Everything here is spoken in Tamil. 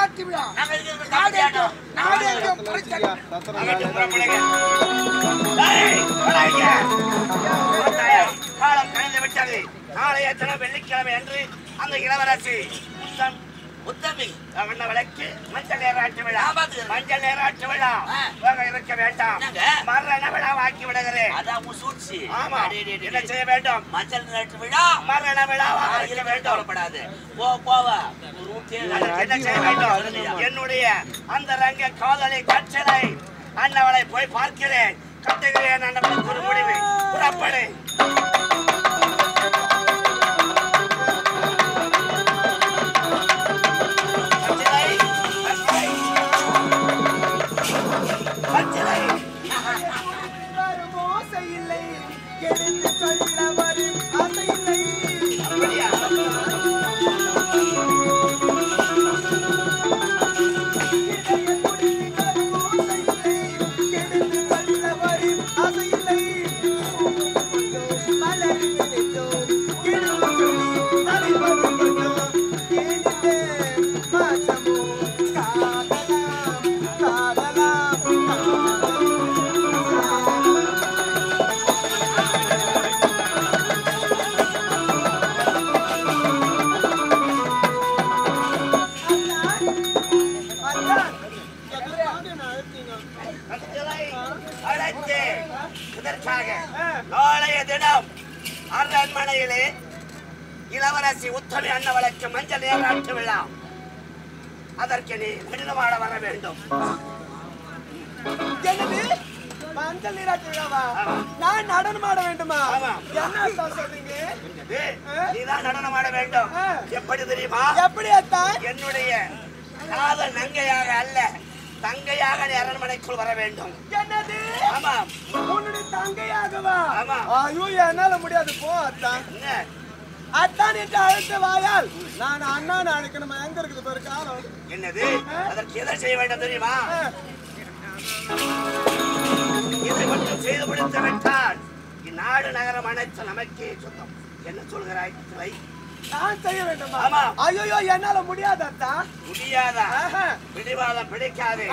நீராட்டி விழா இங்க. பார்த்தாயா? காலம் கழிந்து விட்டது நாளைய தினம் வெள்ளிக்கிழமை அன்று அந்த இளவரசி உத்தம் உத்தமி விளக்கு மஞ்சள் நீராட்டு விழா மஞ்சள் நீராட்டு விழா வேக இருக்க வேண்டாம்? மரண விழா ஆக்கி விடுகிறேன். அதான் சூழ்ச்சி. ஆமா. என்ன. செய்ய வேண்டும்? மஞ்சள் நீராட்டு விழா? மரண விழாவா இருக்க வேண்டும். போ போவ. என்ன செய்ய வேண்டும்? என்னுடைய அந்த ரங்க காதலை கற்றலை அண்ணவளை போய் பார்க்கிறேன். கட்டுகிறேன் அண்ணவளுக்கு ஒரு முடிவு புறப்படு. எடுத்து சொல்ல வரும் கட்டளை அழைத்து இதற்காக நாளைய தினம் அரண்மனையிலே இளவரசி உத்தமி அன்னவளுக்கு மஞ்சள் நீராட்டு விழா. அதற்கு நீ விடுதமாட வர வேண்டும். மஞ்சள் நீராட்டு விழாவா. நான் நடனம் ஆட வேண்டுமா. என்ன சொல்றீங்க? நீதான் நடனமாட வேண்டும். ஆ. எப்படி தெரியுமா? எப்படி என்னுடைய காதல் நங்கையாக அல்ல. தங்கையாக அரண்மனைக்குள் வர வேண்டும். என்னது? ஆமாம் உன்னுடைய தங்கையாகவா? ஆமா. ஐயோ என்னால முடியாது. போ அத்தான் அத்தான் என்று அழைத்த வாயால். நான் அண்ணான்னு அழைக்கணுமா? எங்க இருக்குது? பாரு காலம். என்னது? அதற்கு எதை செய்ய வேண்டும் தெரியுமா? இதை மட்டும் செய்து முடித்து விட்டால் இந்நாடு நகரம் அனைத்து நமக்கே சொந்தம். என்ன சொல்கிறாய் கிளை? நான் செய்ய வேண்டுமா. ஐயோ என்னால முடியாது முடியாதா. பிடிவாதம் பிடிக்காது.